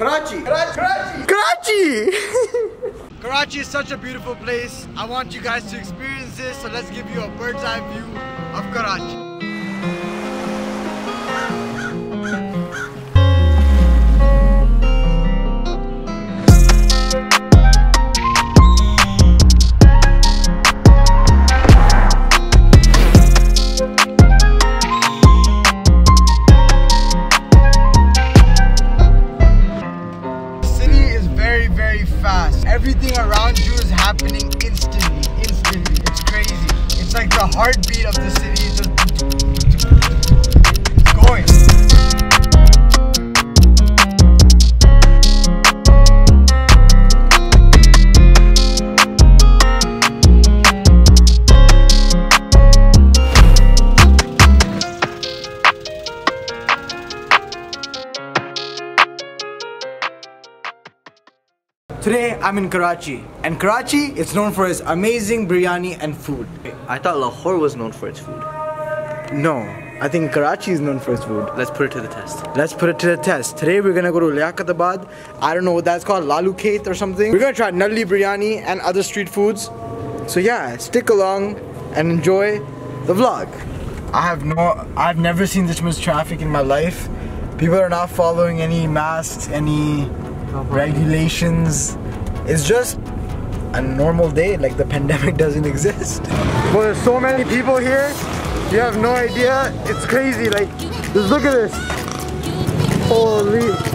Karachi. Karachi. Karachi! Karachi is such a beautiful place. I want you guys to experience this, so let's give you a bird's eye view of Karachi. Very, fast. Everything around you is happening instantly, instantly. It's crazy. It's like the heartbeat of the city is just going. Today I'm in Karachi, and Karachi is known for its amazing biryani and food. I thought Lahore was known for its food. No, I think Karachi is known for its food. Let's put it to the test. Let's put it to the test. Today we're gonna go to Liaqatabad. I don't know what that's called, Lalu Khet or something. We're gonna try Nalli biryani and other street foods. So yeah, stick along and enjoy the vlog. I have no, I've never seen this much traffic in my life. People are not following any masks, any regulations. It's just a normal day, like the pandemic doesn't exist. Well, there's so many people here. You have no idea. It's crazy. Like, just look at this. Holy.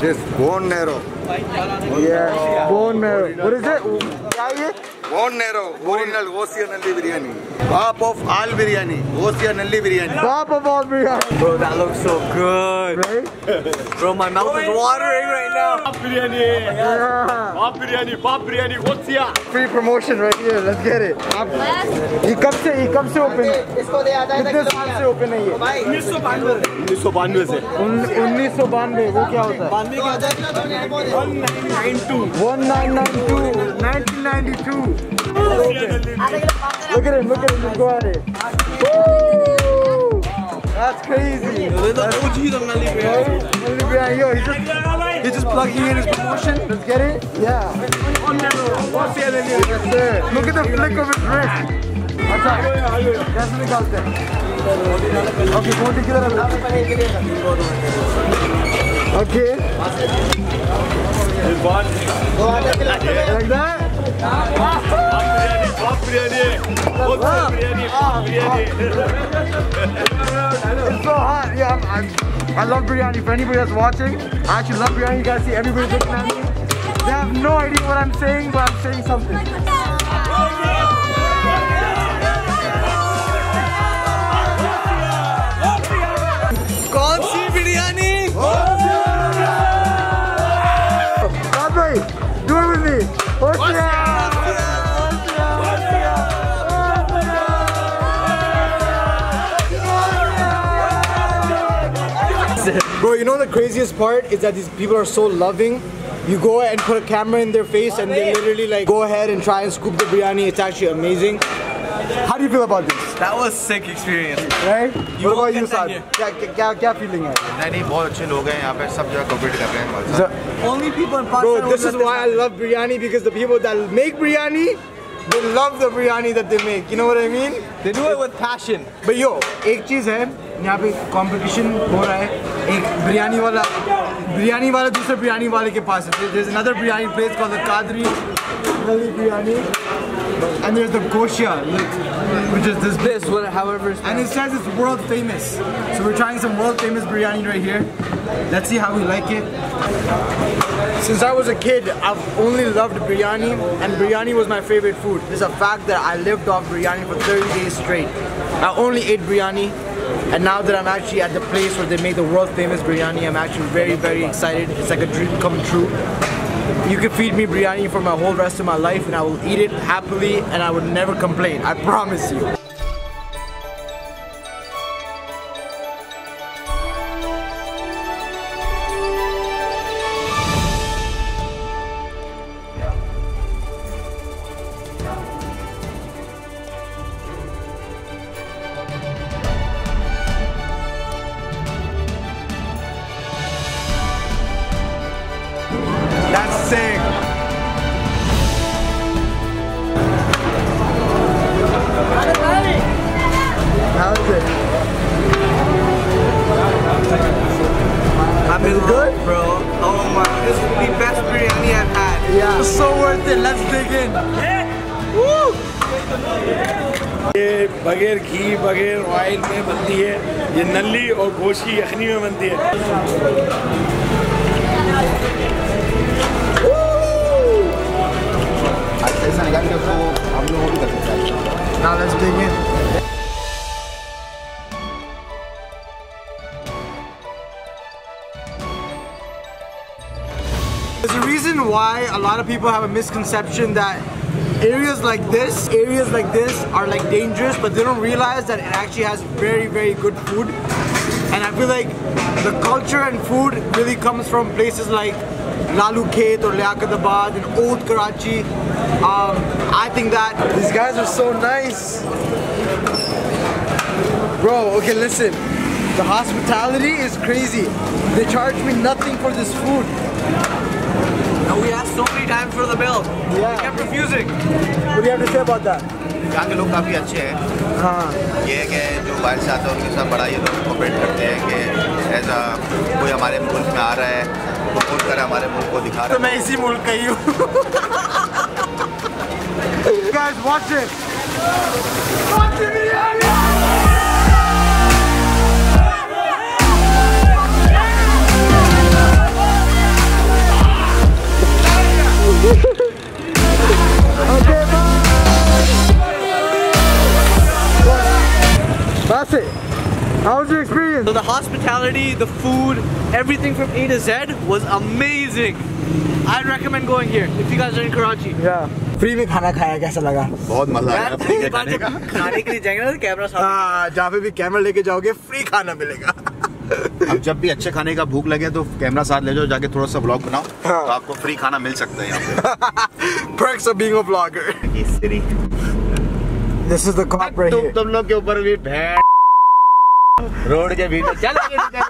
This bone marrow. Yeah. Bone marrow. What is it? Bone marrow. Original Ocean and biryani. Top of all biryani. Gosia Nalli biryani. Top of all biryani. Bro, that looks so good. Right? Bro, my mouth is watering right now. Yeah. Pop biryani, pop biryani, what's here? Free promotion right here. Let's get it. ये कब से ये कब से open है? कितने साल से ओपन है ये? उन्नीस सौ बानवे से उन्नीस सौ बानवे वो क्या होता है? 1992 1992 Look at him, look at him, just go at it. Woo! That's crazy. That's Yo, he's just, he's just plugging in his promotion. Let's get it? Yeah. Yes, sir. Look at the flick of his wrist. अच्छा कैसे निकालते हैं okay मोटी किधर है okay like that What's. It's so hot. Yeah, I'm, I love biryani. For anybody that's watching, I actually love biryani. You guys see everybody looking at me. They have no idea what I'm saying, but I'm saying something. Bro, you know the craziest part is that these people are so loving. You go and put a camera in their face and they literally like go ahead and try and scoop the biryani. It's actually amazing. How do you feel about this? That was sick experience. Right? what about won't you, get that Saad? here. क्या क्या क्या feeling है? नहीं नहीं बहुत अच्छे लोग हैं यहाँ पे सब जगह कॉपरेट कर रहे हैं हमारे साथ Only people in Bro, Pakistan. this is why I love biryani because the people that make biryani, they love the biryani that they make. You know what I mean? They do it with passion. But yo, एक चीज है यहाँ पे competition हो रहा है एक बिरयानी वाला बिरयानी वाला दूसरे बिरयानी वाले के पास है there's another biryani place called the Qadri Nali biryani and there's the Goshia which is this This, what, however, it's and it says it's world famous so we're trying some world famous biryani right here let's see how we like it since I was a kid I've only loved biryani and biryani was my favorite food there's a fact that I lived off biryani for 30 days straight I only ate biryani and now that I'm actually at the place where they make the world famous biryani, I'm actually very, very excited. It's like a dream come true. You can feed me biryani for my whole rest of my life and I will eat it happily and I would never complain. I promise you. sing. How is it? I mean, good, bro. Oh my, this is the best biryani I've had. Yeah. It's so worth it. Let's dig in. Yeah. Woo! ये बगैर घी बगैर oil में बनती है ये नली और गोशी यखनी में बनती है why a lot of people have a misconception that areas like this, areas like this are like dangerous, but they don't realize that it actually has very, very good food. And I feel like the culture and food really comes from places like Lalu Khet or Liaqatabad and old Karachi. Um, I think that these guys are so nice. Bro, okay, listen. The hospitality is crazy. They charge me nothing for this food. And we asked so many times for the bill. Yeah. We kept refusing. What do you have to say about that? यहाँ के लोग काफ़ी अच्छे हैं हाँ ये है कि जो बाहर से आते हैं उनके साथ बड़ा ये लोग कोऑपरेट करते हैं कि एज ऐसा कोई हमारे मुल्क में आ रहा है वो खोल कर हमारे मुल्क को दिखा रहा है तो मैं इसी मुल्क का ही हूँ Guys, watch it. Watch it, How was your experience? So the hospitality, the food, everything from A to Z was amazing. I'd recommend going here if you guys are in Karachi. Yeah. Free में खाना खाया कैसा लगा बहुत मज़ा आया free के खाने का खाने के लिए जाएँगे ना कैमरा साथ हाँ जहाँ पे भी कैमरा लेके जाओगे फ्री खाना मिलेगा अब जब भी अच्छे खाने का भूख लगे तो कैमरा साथ ले जाओ जाके थोड़ा सा ब्लॉग बनाओ हाँ। तो आपको फ्री खाना मिल सकता है यहाँ Perks of being a vlogger. पे This is the cop right तुम here. तुम लोग के ऊपर भी भैंस रोड के भीतर। चल